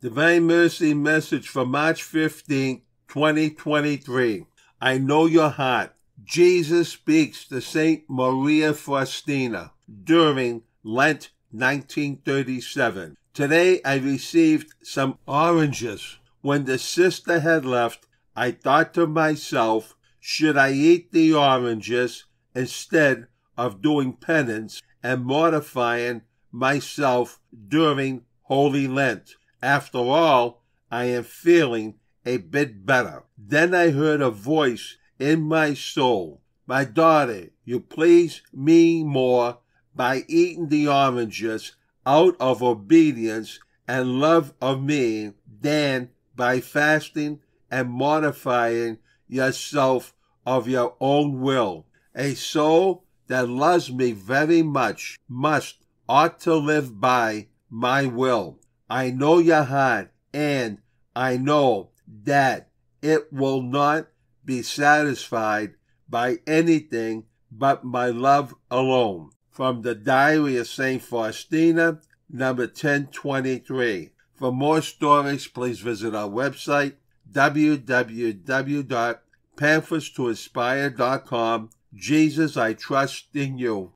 Divine Mercy message for March 15, 2023. I know your heart. Jesus speaks to Saint Maria Faustina during Lent 1937. Today I received some oranges. When the sister had left, I thought to myself, should I eat the oranges instead of doing penance and mortifying myself during Holy Lent? After all, I am feeling a bit better. Then I heard a voice in my soul. My daughter, you please me more by eating the oranges out of obedience and love of me than by fasting and mortifying yourself of your own will. A soul that loves me very much must ought to live by my will. I know your and I know that it will not be satisfied by anything but my love alone. From the Diary of St. Faustina, number 1023. For more stories, please visit our website, www.pamphlets Jesus, I trust in you.